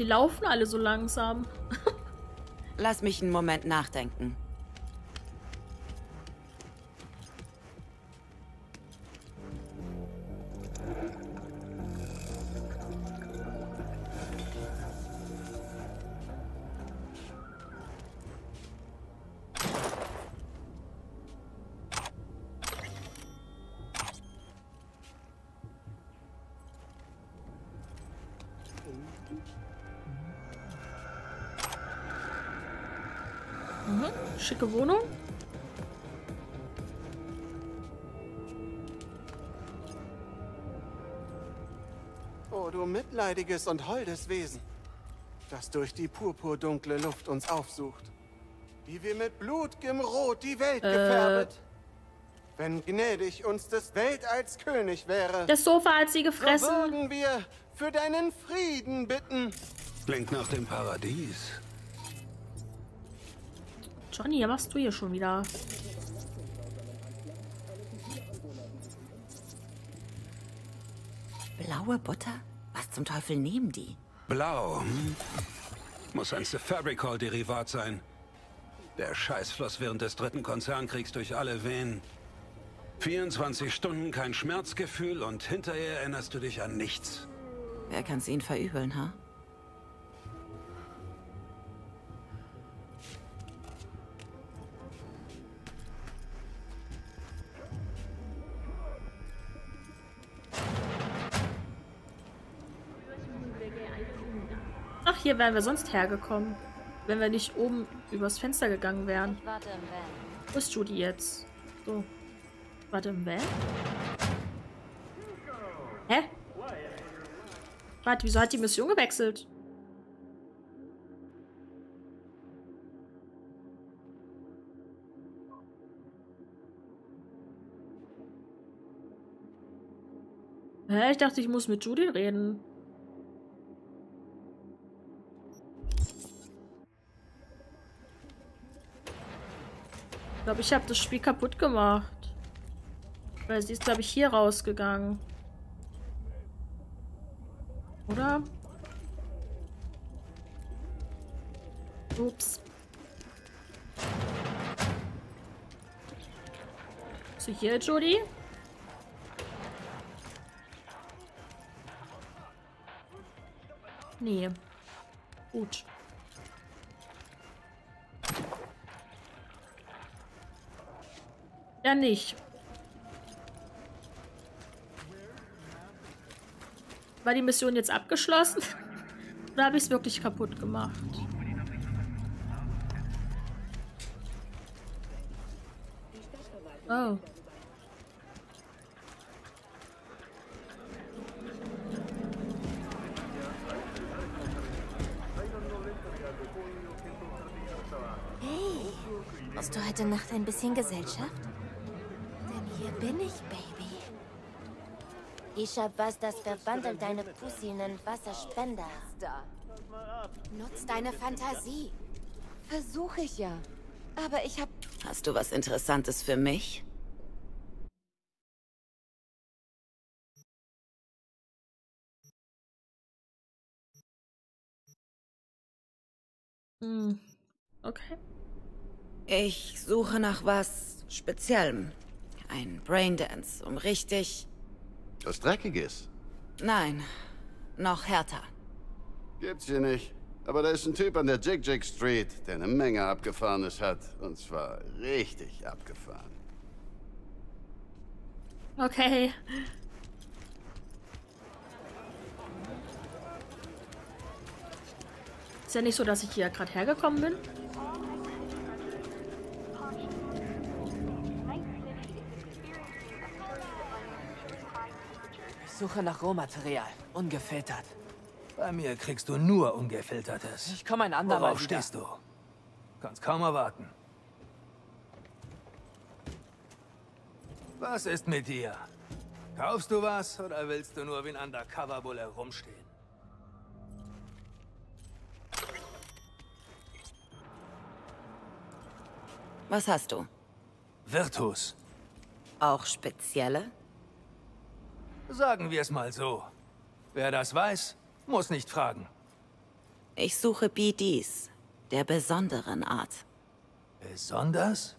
Die laufen alle so langsam. Lass mich einen Moment nachdenken. Mitleidiges und holdes Wesen, das durch die purpurdunkle Luft uns aufsucht. Wie wir mit blutgem Rot die Welt Äh. gefährdet. Wenn gnädig uns des Weltalls König wäre, Das Sofa hat sie so gefressen. würden wir für deinen Frieden bitten. Klingt nach dem Paradies. Johnny, was machst du hier schon wieder? Blaue Butter? Was zum Teufel nehmen die? Blau. Hm? Muss ein Fabricol-Derivat sein. Der Scheiß floss während des dritten Konzernkriegs durch alle Venen. 24 Stunden kein Schmerzgefühl und hinterher erinnerst du dich an nichts. Wer kann's ihnen verübeln, ha? Hier wären wir sonst hergekommen. Wenn wir nicht oben übers Fenster gegangen wären. Ich warte im Van. Wo ist Judy jetzt? So. Warte, im Van? Hä? Warte, wieso hat die Mission gewechselt? Hä? Ich dachte, ich muss mit Judy reden. Ich glaube, ich habe das Spiel kaputt gemacht. Weil sie ist, glaube ich, hier rausgegangen. Oder? Ups. Bist du hier, Jody? Nee. Gut. Ja, nicht. War die Mission jetzt abgeschlossen? Oder habe ich es wirklich kaputt gemacht? Oh. Hast du heute Nacht ein bisschen Gesellschaft? Bin ich, Baby. Ich hab was, das verwandelt deine Pussy in einen Wasserspender. Nutz deine Fantasie. Versuche ich ja. Aber ich hab... Hast du was Interessantes für mich? Hm. Okay. Ich suche nach was Speziellem. Ein Braindance, um richtig... Was Dreckiges. Nein, noch härter. Gibt's hier nicht. Aber da ist ein Typ an der Jig Jig Street, der eine Menge Abgefahrenes hat. Und zwar richtig abgefahren. Okay. Ist ja nicht so, dass ich hier gerade hergekommen bin. Suche nach Rohmaterial. Ungefiltert. Bei mir kriegst du nur Ungefiltertes. Ich komme ein andermal Worauf wieder. stehst du? Kannst kaum erwarten. Was ist mit dir? Kaufst du was oder willst du nur wie ein Undercover-Bulle rumstehen? Was hast du? Virtus. Auch spezielle? Sagen wir es mal so. Wer das weiß, muss nicht fragen. Ich suche BDs, der besonderen Art. Besonders?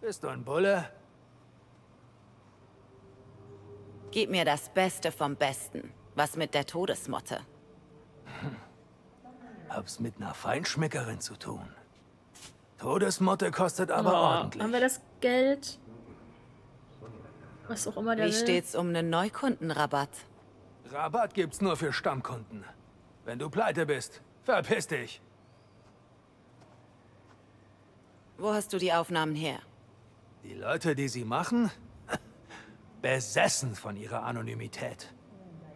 Bist du ein Bulle? Gib mir das Beste vom Besten. Was mit der Todesmotte? Hab's mit einer Feinschmeckerin zu tun. Todesmotte kostet aber Oh, ordentlich. Haben wir das Geld? Was auch immer der Wie will. steht's um einen Neukundenrabatt? Rabatt gibt's nur für Stammkunden. Wenn du pleite bist, verpiss dich. Wo hast du die Aufnahmen her? Die Leute, die sie machen, besessen von ihrer Anonymität.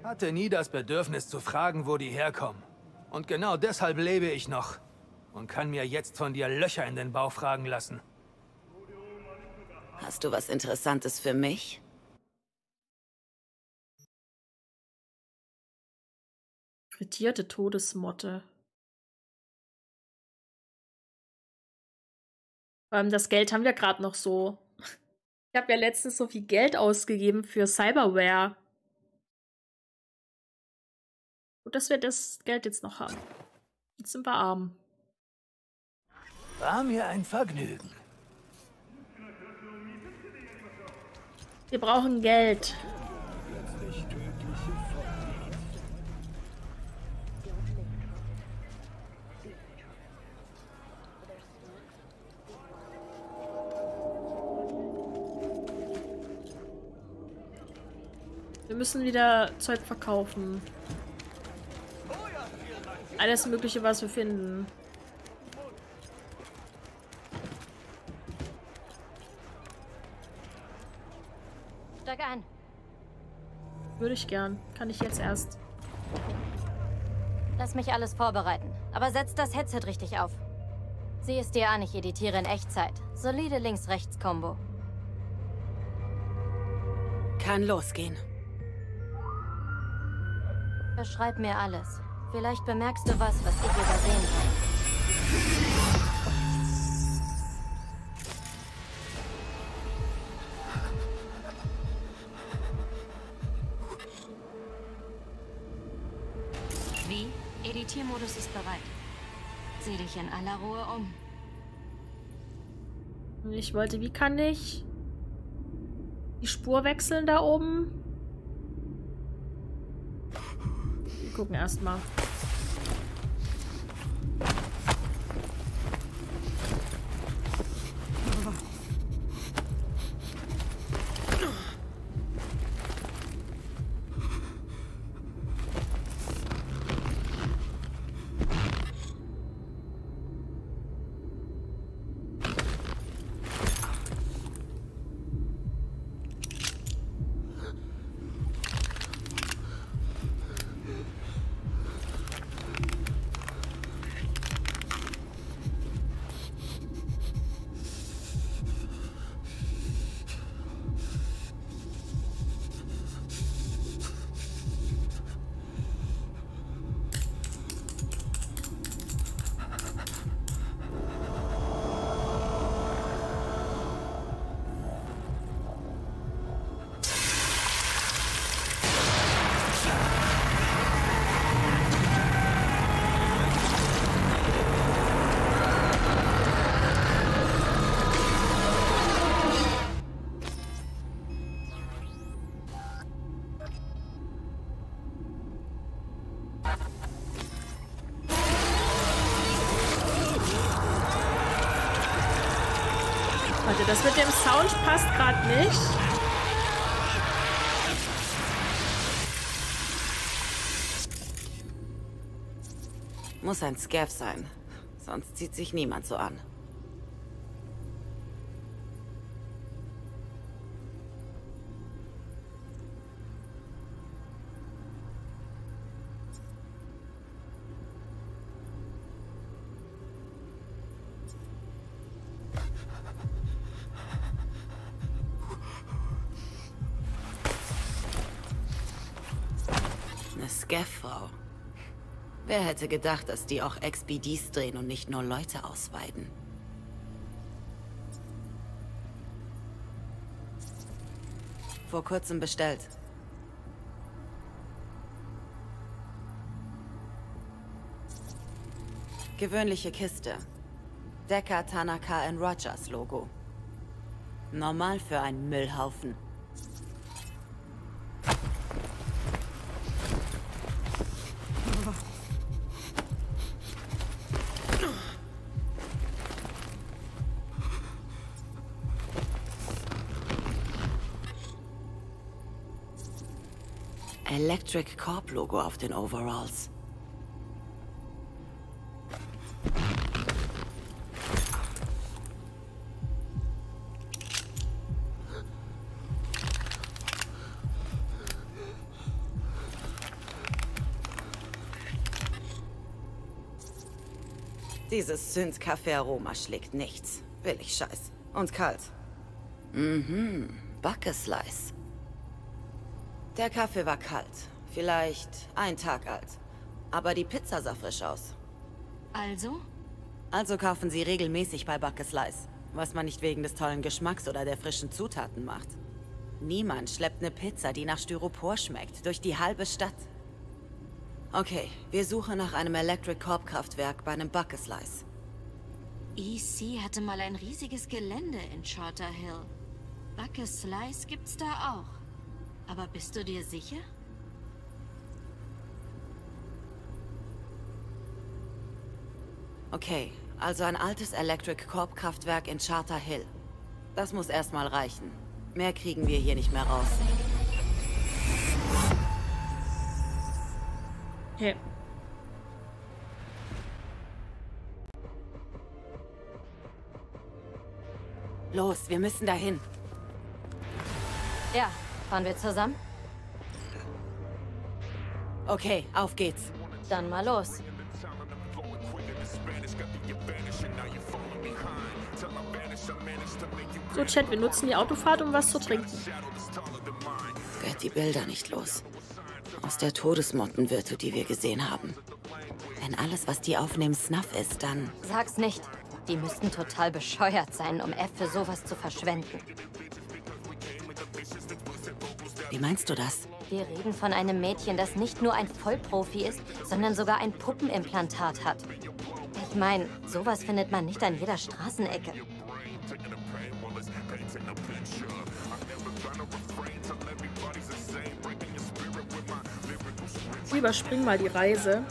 Hatte nie das Bedürfnis zu fragen, wo die herkommen. Und genau deshalb lebe ich noch. Und kann mir jetzt von dir Löcher in den Bauch fragen lassen. Hast du was Interessantes für mich? Frittierte Todesmotte. Vor allem das Geld haben wir gerade noch so. Ich habe ja letztens so viel Geld ausgegeben für Cyberware. Gut, dass wir das Geld jetzt noch haben. Jetzt sind wir arm. War mir ein Vergnügen. Wir brauchen Geld. Wir müssen wieder Zeug verkaufen. Alles Mögliche, was wir finden. Steig ein. Würde ich gern. Kann ich jetzt erst. Lass mich alles vorbereiten. Aber setz das Headset richtig auf. Sieh es dir an, ich editiere in Echtzeit. Solide Links-Rechts-Kombo. Kann losgehen. Beschreib mir alles. Vielleicht bemerkst du was, was ich übersehen kann. Editiermodus ist bereit. Sieh dich in aller Ruhe um. Ich wollte, wie kann ich die Spur wechseln da oben? Wir gucken erstmal. Warte, das mit dem Sound passt gerade nicht. Muss ein Scav sein. Sonst zieht sich niemand so an. Wer hätte gedacht, dass die auch XBDs drehen und nicht nur Leute ausweiden? Vor kurzem bestellt. Gewöhnliche Kiste. Decker Tanaka Rogers Logo. Normal für einen Müllhaufen. Electric Corp Logo auf den Overalls. Dieses Synth-Kaffee-Aroma schlägt nichts. Billig Scheiß. Und kalt. Mhm. Buckeslice. Der Kaffee war kalt. Vielleicht ein Tag alt. Aber die Pizza sah frisch aus. Also? Also kaufen sie regelmäßig bei Buckeslice. Was man nicht wegen des tollen Geschmacks oder der frischen Zutaten macht. Niemand schleppt eine Pizza, die nach Styropor schmeckt, durch die halbe Stadt. Okay, wir suchen nach einem Electric Corp Kraftwerk bei einem Buckeslice. EC hatte mal ein riesiges Gelände in Charter Hill. Buckeslice gibt's da auch. Aber bist du dir sicher? Okay, also ein altes Electric Corp Kraftwerk in Charter Hill. Das muss erstmal reichen. Mehr kriegen wir hier nicht mehr raus. Okay. Los, wir müssen dahin. Ja, fahren wir zusammen? Okay, auf geht's. Dann mal los. So, Chat, wir nutzen die Autofahrt, um was zu trinken. Werd die Bilder nicht los. Aus der Todesmottenvirtu, die wir gesehen haben. Wenn alles, was die aufnehmen, Snuff ist, dann... Sag's nicht. Die müssten total bescheuert sein, um F für sowas zu verschwenden. Wie meinst du das? Wir reden von einem Mädchen, das nicht nur ein Vollprofi ist, sondern sogar ein Puppenimplantat hat. Ich meine, sowas findet man nicht an jeder Straßenecke. Überspringen mal die Reise.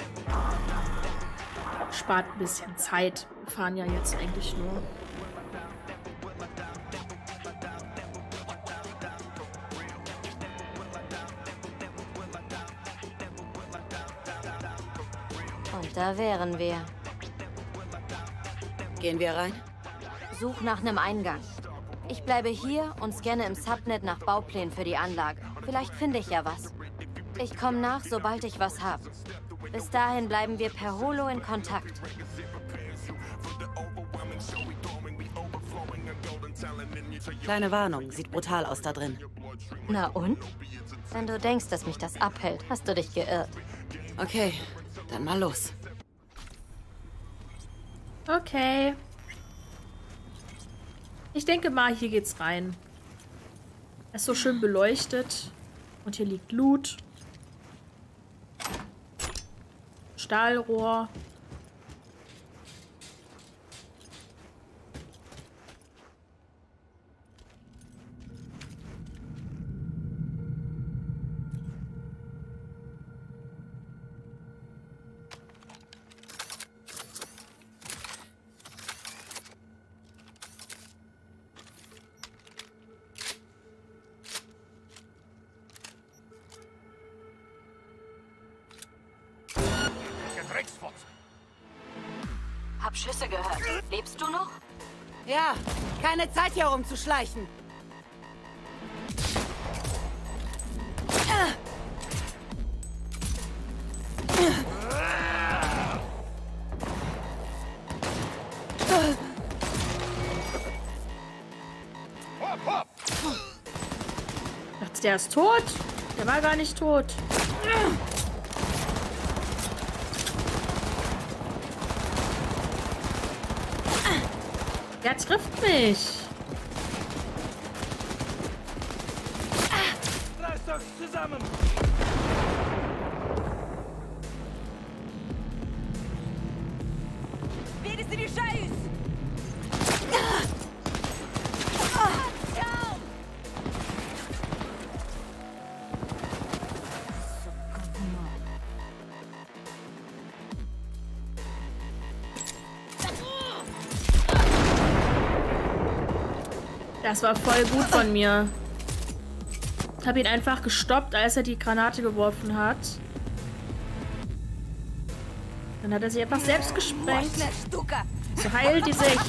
Spart ein bisschen Zeit. Wir fahren ja jetzt eigentlich nur. Und da wären wir. Gehen wir rein? Such nach einem Eingang. Ich bleibe hier und scanne im Subnet nach Bauplänen für die Anlage. Vielleicht finde ich ja was. Ich komme nach, sobald ich was habe. Bis dahin bleiben wir per Holo in Kontakt. Kleine Warnung, sieht brutal aus da drin. Na und? Wenn du denkst, dass mich das abhält, hast du dich geirrt. Okay, dann mal los. Okay. Ich denke mal, hier geht's rein. Es ist so schön beleuchtet. Und hier liegt Loot. Stahlrohr. Schüsse gehört. Lebst du noch? Ja, keine Zeit hier rumzuschleichen. Der ist tot. Der war gar nicht tot. Der trifft mich. Reißt euch zusammen! Das war voll gut von mir. Ich habe ihn einfach gestoppt, als er die Granate geworfen hat. Dann hat er sie einfach selbst gesprengt. So heilt die sich.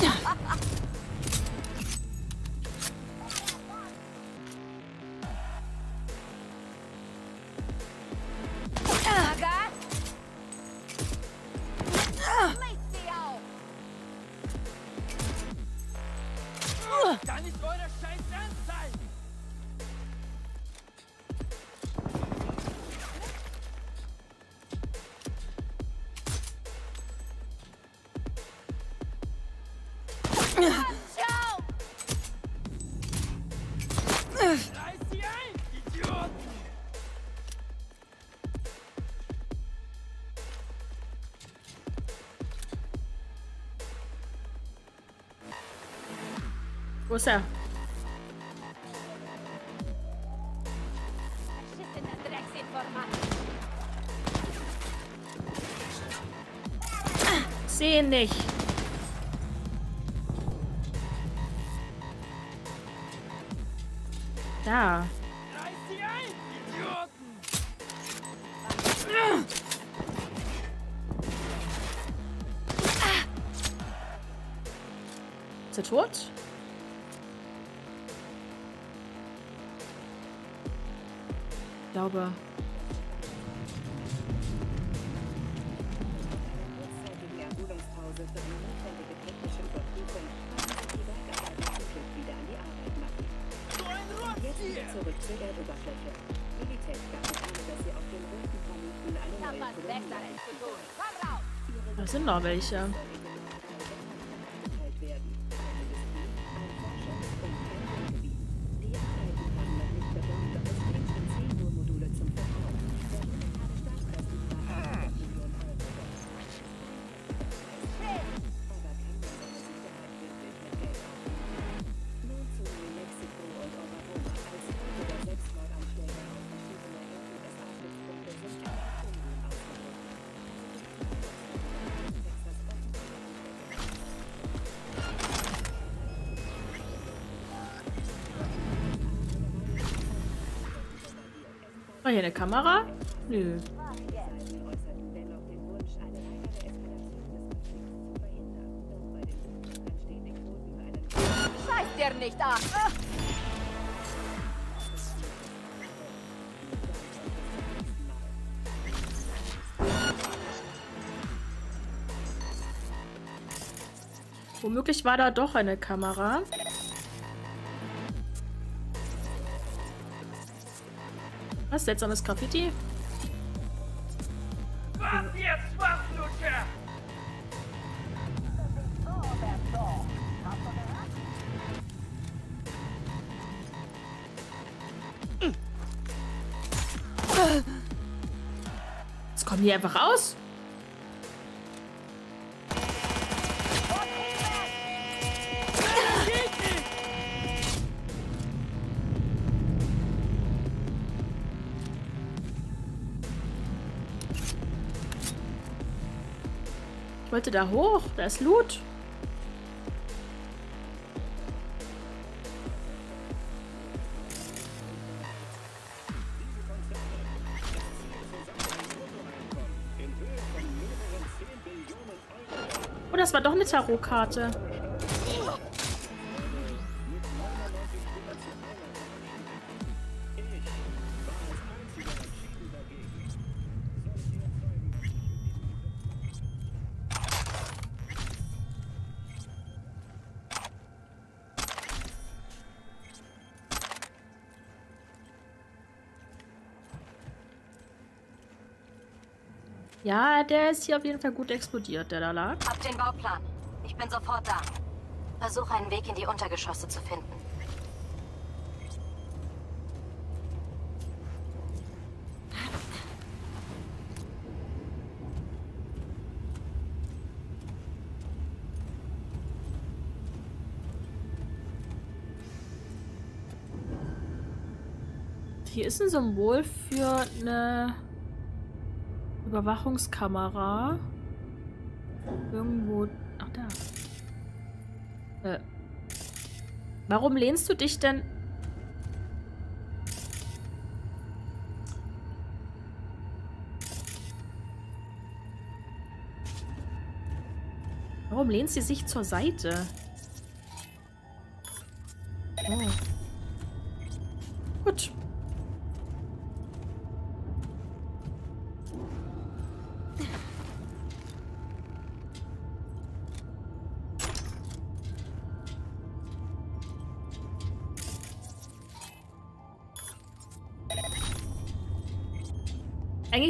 Wo ist er? Sehe ihn nicht. Da. Ist er tot? Kolonie Da sind noch welche. Die Quoten für einen Scheiß dir nicht an! Womöglich war da doch eine Kamera. Was? Seltsames Graffiti? Was jetzt, Schwachflutsche? Jetzt kommen die einfach raus. Wollte da hoch. Da ist Loot. Oh, das war doch eine Tarotkarte. Ja, der ist hier auf jeden Fall gut explodiert, der da lag. Hab den Bauplan. Ich bin sofort da. Versuche einen Weg in die Untergeschosse zu finden. Hier ist ein Symbol für eine Überwachungskamera. Irgendwo. Ach, da. Äh. Warum lehnst du dich denn... Warum lehnt sie sich zur Seite?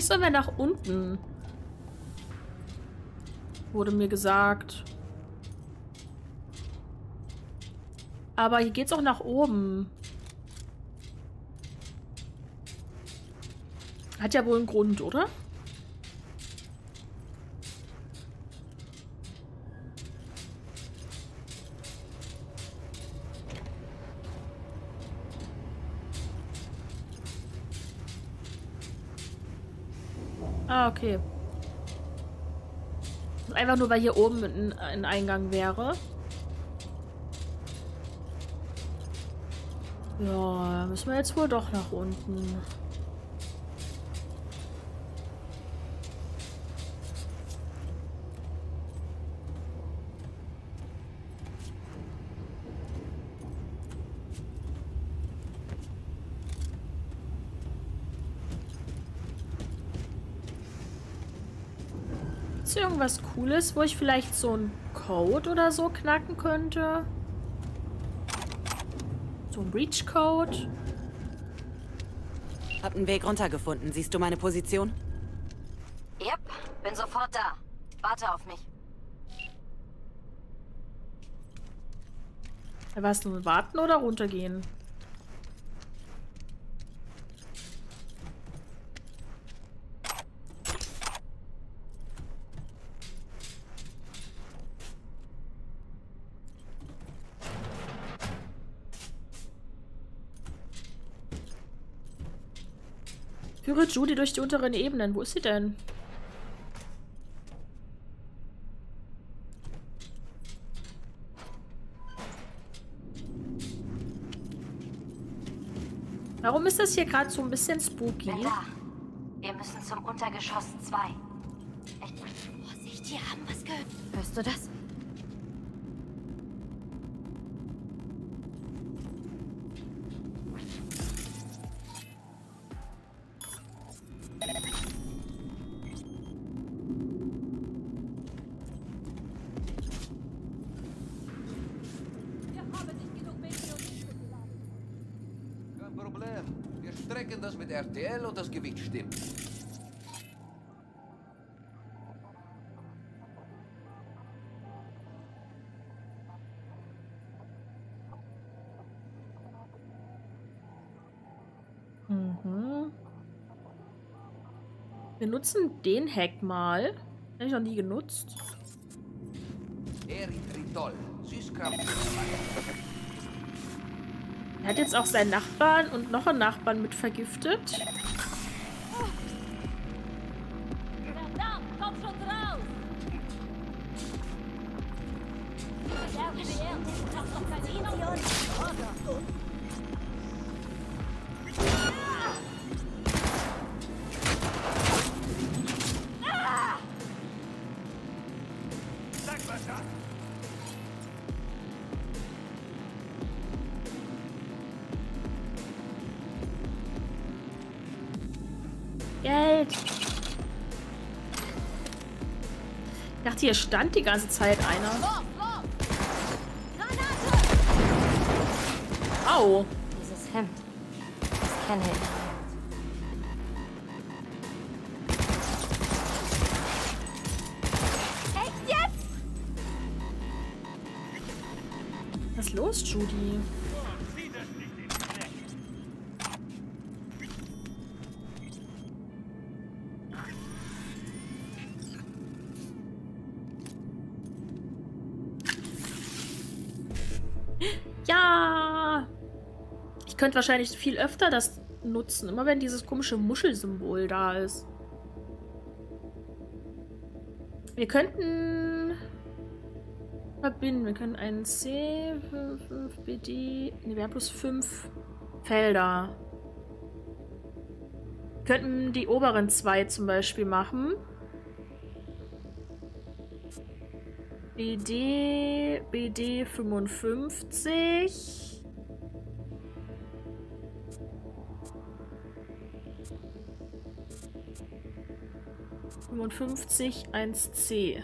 Eigentlich sollen wir nach unten. Wurde mir gesagt. Aber hier geht's auch nach oben. Hat ja wohl einen Grund, oder? Ah, okay. Einfach nur, weil hier oben ein, ein Eingang wäre. Ja, müssen wir jetzt wohl doch nach unten. Irgendwas Cooles, wo ich vielleicht so einen Code oder so knacken könnte? So ein Breach-Code? Hab einen Weg runtergefunden. Siehst du meine Position? Yep, bin sofort da. Warte auf mich. Was nun? Warten oder runtergehen? Führe Judy durch die unteren Ebenen. Wo ist sie denn? Warum ist das hier gerade so ein bisschen spooky? Da. Wir müssen zum Untergeschoss 2. Echt? Vorsicht, hier haben was gehört. Hörst du das? Wir nutzen den Hack mal. Habe ich noch nie genutzt. Er hat jetzt auch seinen Nachbarn und noch einen Nachbarn mit vergiftet. Ich dachte, hier stand die ganze Zeit einer. Au! Dieses Hemd. Das kenne ich. Echt jetzt? Was ist los, Judy? Ich könnte wahrscheinlich viel öfter das nutzen, immer wenn dieses komische Muschelsymbol da ist. Wir könnten Verbinden. Wir können einen C, 5 BD. Ne, wir haben plus 5 Felder. Wir könnten die oberen zwei zum Beispiel machen. BD, BD 55. 55 1c.